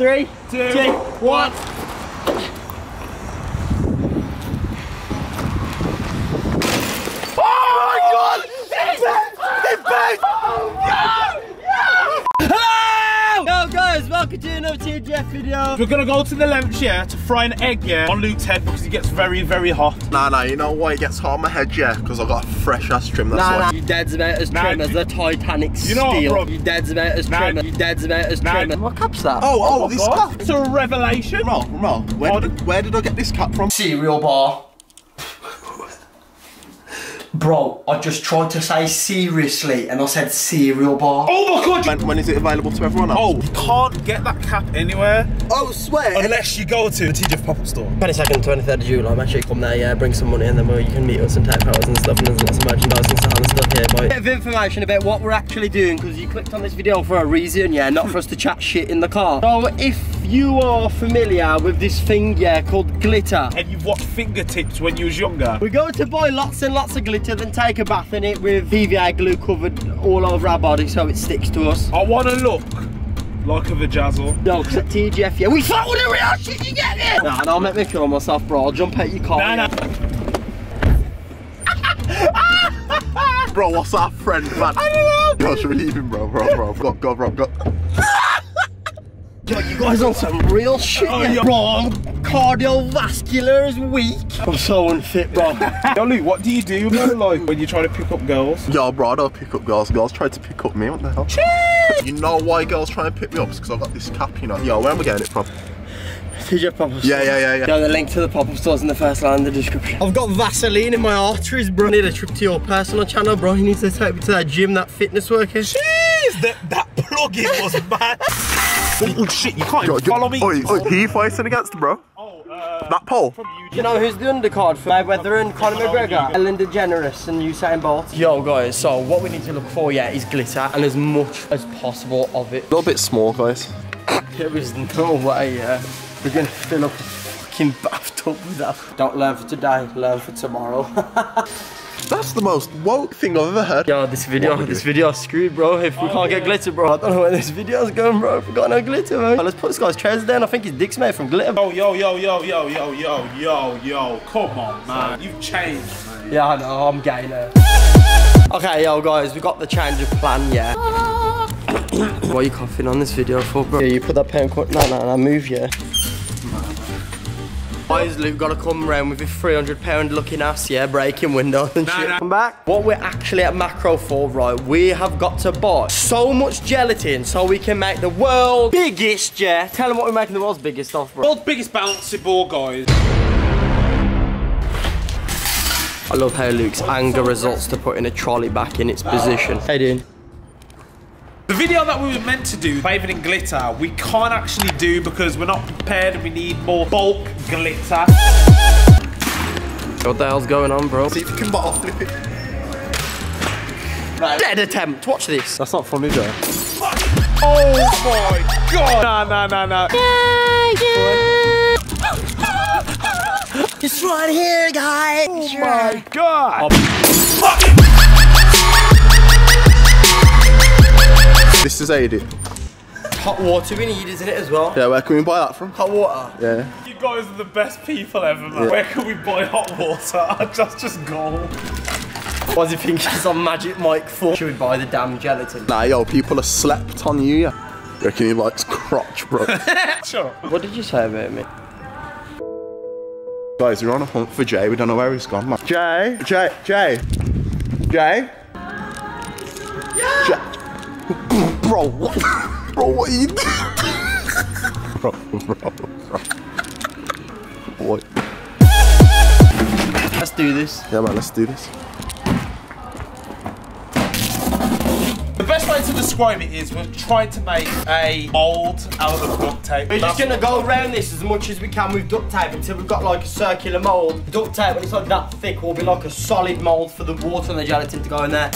Three, Two, two, one. Hello! Yo guys, welcome to another TGF video. We're gonna go to the lunch, yeah, to fry an egg, yeah, on Luke's head because he gets very, very hot. Nah, nah, you know why it gets hot on my head, yeah? Because I got a fresh ass trim, that's Nah, why. nah, you dead's about as Nah, trim as the Titanic You know what, steel. bro? You dead's about as Nah, trim. You dead's about as nah, trim. What cup's that? Oh, oh, oh my this God. cap. It's a revelation. Ro, Ro, where Pardon? did, where did I get this cup from? cereal bar. Bro, I just tried to say seriously and I said cereal bar. Oh my god! When, when is it available to everyone else? Oh, you can't get that cap anywhere oh, swear. unless you go to the TGF pop-up store. 22nd, 23rd of July, make sure you come there, yeah, bring some money and then you can meet us and take photos and stuff and there's lots of merchandise and stuff and stuff here, boy. Bit of information about what we're actually doing because you clicked on this video for a reason, yeah, not for us to chat shit in the car. So if you are familiar with this thing, yeah, called glitter, And you've watched fingertips when you was younger. We go to buy lots and lots of glitter, then take a bath in it with PVA glue covered all over our body so it sticks to us. I want to look like a vajazzle. No, because at TGF, yeah, we thought with the real shit you get it! Nah, don't make me kill myself, bro. I'll jump out your car. Nah, nah. Bro, what's that friend, man? I don't know. Yo, should we leave him, bro? Bro, bro, go, go, bro, go. Yo, you guys on some real shit, Oh, yeah. yeah. Bro, I'm cardiovascular is weak. I'm so unfit, bro. Yo, Luke, what do you do, bro, like, when you try to pick up girls? Yo, bro, I don't pick up girls. Girls try to pick up me. What the hell? You know why girls try and pick me up? It's because I've got this cap, you know. Yo, where am I getting it from? TGF pop-up Yeah, yeah, yeah, yeah. Yo, the link to the pop-up store's in the first line in the description. I've got Vaseline in my arteries, bro. I need a trip to your personal channel, bro. You need to take me to that gym, that fitness worker. Jeez, that, that plug-in was mad. oh, shit, you can't Yo, even yo, follow me. Oi, oi, who you fighting against, bro? Uh, That pole? from you. You know who's the undercard for Mayweather and Conor McGregor? Ellen DeGeneres and Usain Bolt. Yo guys, so what we need to look for, yeah, is glitter and as much as possible of it. A little bit small, guys. There is no way, yeah, we're gonna fill up a fucking bathtub with that. Don't learn for today, learn for tomorrow. That's the most woke thing I've ever heard. Yo, this video, What we this do? video's screwed, bro. If we oh, can't get glitter, bro, I don't know where this video's going, bro. If we got no glitter, man. Let's put this guy's trousers down. I think his dick's made from glitter. Yo, yo, yo, yo, yo, yo, yo, yo, yo, come on, man. You've changed, man. Yeah, I know, I'm gay now. Okay, yo, guys, we got the change of plan, yeah. what are you coughing on this video for, bro? Yeah, you put that pen cut. No, no, no, move, yeah. Why is Luke gotta come round with his 300 pound looking ass, yeah, breaking windows and Nah, shit? nah. Come back. What we're actually at Makro for, right, we have got to buy so much gelatin so we can make the world's biggest, yeah. Tell them what we're making the world's biggest of, bro. World's biggest bouncy ball, guys. I love how Luke's anger results to putting a trolley back in its position. How you doing? The video that we were meant to do, bathing in glitter, we can't actually do because we're not prepared and we need more bulk glitter. What the hell's going on, bro? See if you can bottle flip it. Dead attempt. Watch this. That's not funny, Joe. Oh my god! Nah, nah, nah, nah. It's right here, guys. Oh my god! Oh, this is how you do. Hot water we need, isn't it, as well? Yeah, where can we buy that from? Hot water. Yeah. You guys are the best people ever, man. Yeah. Where can we buy hot water? just, just go. What do you think he's on Magic Mike for? Should we buy the damn gelatin? Nah, yo, people have slept on you, yeah. Reckon he likes crotch, bro. Sure. What did you say about me? Guys, we're on a hunt for Jay. We don't know where he's gone, man. Jay? Jay? Jay? Jay? Jay? Bro, what? Bro, what are you doing? bro, bro, bro. Boy. Let's do this. Yeah, man, let's do this. The best way to describe it is we're trying to make a mold out of duct tape. We're just gonna go around this as much as we can with duct tape until we've got like a circular mould. Duct tape, when it's like that thick, will be like a solid mould for the water and the gelatin to go in there.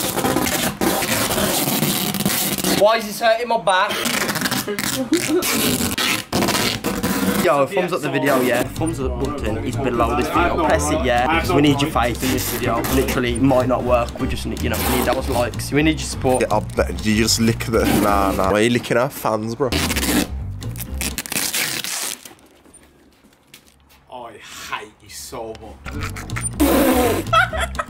Why is this hurting my back? Yo, thumbs up the video, yeah. Thumbs up button is below this video. Press it, yeah. We need your faith in this video. Literally, might not work. We just need, you know, we need those likes. We need your support. Yeah, I bet you just lick the. Nah, nah. Why are you licking our fans, bro? I hate you so much.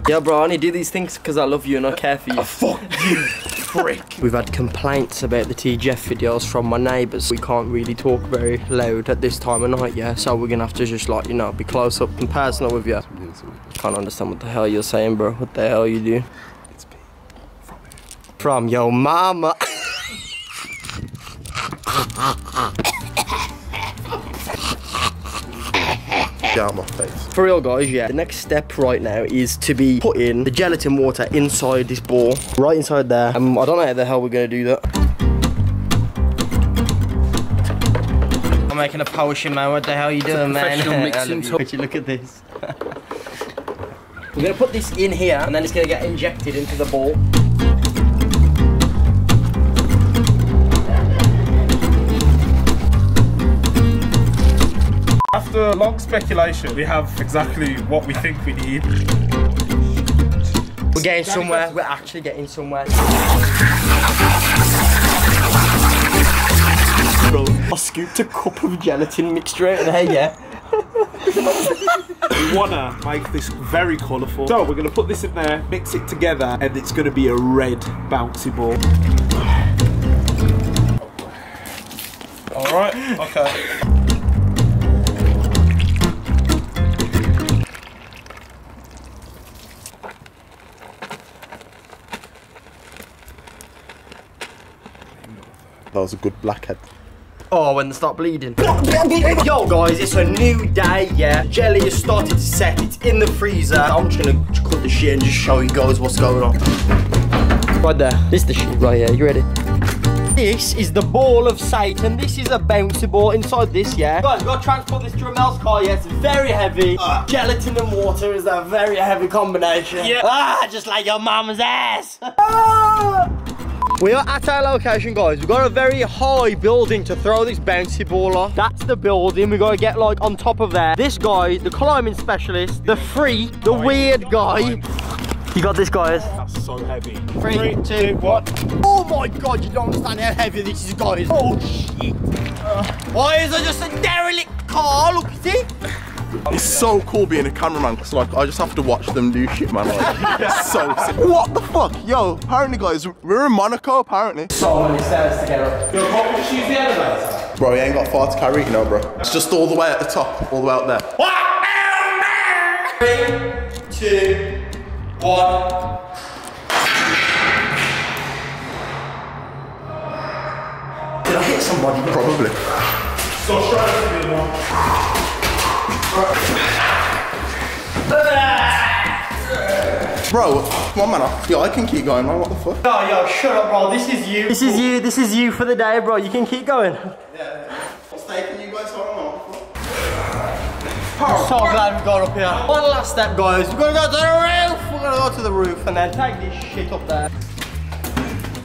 yeah, bro, I only do these things because I love you and I care for you. Oh, fuck you frick. We've had complaints about the TGF videos from my neighbours. We can't really talk very loud at this time of night, yeah? So we're gonna have to just like, you know, be close up and personal with you. Can't understand what the hell you're saying, bro. What the hell you do? It's me. From your mama. Get out my face. For real, guys, yeah. The next step right now is to be putting the gelatin water inside this ball, right inside there. Um, I don't know how the hell we're gonna do that. I'm making a potion, man. What the hell are you doing, man? mixing you. tool. Would you look at this? we're gonna put this in here, and then it's gonna get injected into the ball. After long speculation, we have exactly what we think we need. We're getting somewhere. We're actually getting somewhere. Bro, I scooped a cup of gelatin mixture out of there, yeah. We wanna make this very colourful. So we're gonna put this in there, mix it together, and it's gonna be a red bouncy ball. Alright, okay. That was a good blackhead. Oh, when they start bleeding. Yo, guys, it's a new day, yeah. Jelly has started to set. It's in the freezer. I'm just gonna cut the shit and just show you guys what's going on. Right there. This is the shit right here. You ready? This is the ball of Satan. This is a bouncy ball inside this, yeah. Guys, we've got to transport this to Romell's car, yeah. It's very heavy. Gelatin and water is a very heavy combination. Yeah. Ah, just like your mama's ass. Ah! We are at our location, guys. We've got a very high building to throw this bouncy ball off. That's the building. We've got to get like on top of there. This guy, the climbing specialist, the freak, the weird guy. You got this, guys. That's so heavy. Three, two, one. Oh my god, you don't understand how heavy this is, guys. Oh shit. Uh. Why is it just a derelict car? Look at it. It's so cool being a cameraman because like I just have to watch them do shit, man. Like, it's so sick. What the fuck? Yo, apparently guys, we're in Monaco apparently. So many stairs to get up. Yo, can't we just use the elevator? Bro, you ain't got far to carry, you know, bro. It's just all the way at the top, all the way out there. Three, two, one. Did I hit somebody? Probably. So straight to the one. Bro, one on, man. Yeah, I can keep going, man. What the fuck? Oh, yo, shut up, bro. This is you. This is you. This is you for the day, bro. You can keep going. Yeah, yeah. What's taking you guys so long? So glad we got up here. One last step, guys. We're gonna go to the roof. We're gonna go to the roof and then take this shit up there.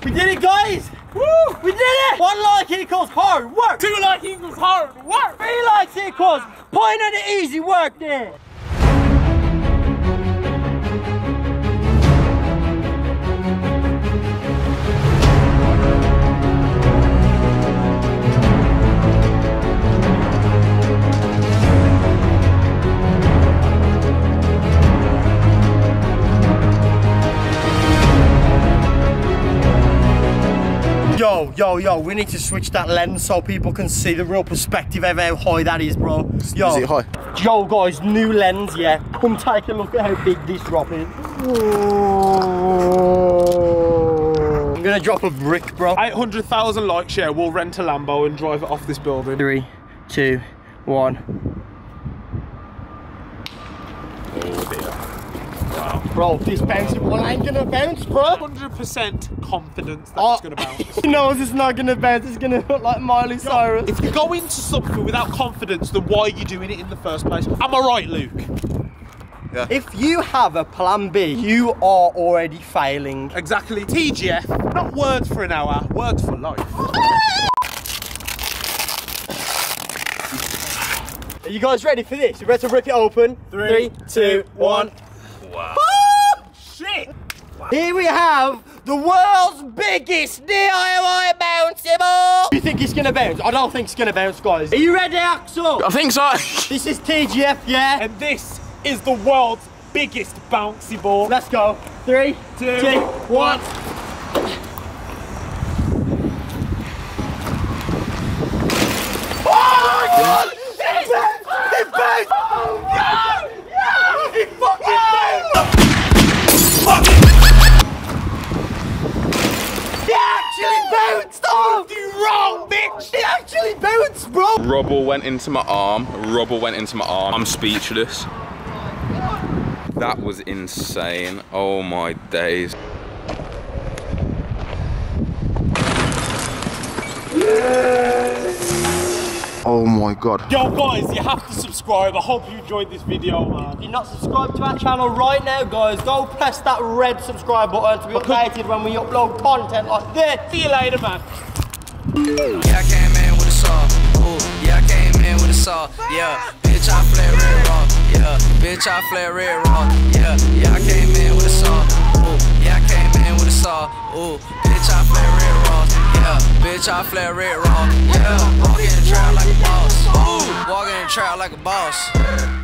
We did it, guys. Woo! We did it. One like equals hard work. Two like equals hard work. Three likes equals point at the easy work there. Yo, yo, yo, we need to switch that lens so people can see the real perspective of how high that is, bro. Yo, Is it high? Yo, guys, new lens, yeah. Come take a look at how big this drop is. I'm gonna drop a brick, bro. 800,000 likes, yeah, we'll rent a Lambo and drive it off this building. Three, two, one. Oh dear. Bro, this bouncy ball ain't gonna bounce, bro. 100% confidence that Oh. it's gonna bounce. He knows it's not gonna bounce, it's gonna look like Miley Cyrus. If you go into something without confidence, then why are you doing it in the first place? Am I right, Luke? Yeah. If you have a plan B, you are already failing. Exactly. TGF, not words for an hour, words for life. Are you guys ready for this? You ready to rip it open? Three, two, one. Shit! Here we have the world's biggest DIY bouncy ball. You think it's gonna bounce? I don't think it's gonna bounce, guys. Are you ready, Axel? I think so. This is TGF, yeah? And this is the world's biggest bouncy ball. Let's go. Three, Two, two, one. wrong, bounced, bro. Rubble went into my arm. Rubble went into my arm. I'm speechless. That was insane. Oh my days. Oh my god. Yo, guys, you have to subscribe. I hope you enjoyed this video, man. If you're not subscribed to our channel right now, guys, go press that red subscribe button to be updated when we upload content like this. See you later, man. Saw. Ooh, yeah, I came in with a saw. Yeah, bitch, I flare red raw. Yeah, bitch, I flare red raw. Yeah, yeah, I came in with a saw. Ooh, yeah, I came in with a saw. Ooh, bitch, I flare red raw. Yeah, bitch, I flare red raw. Yeah, walking in the trap like a boss. Ooh, walking in the trap like a boss.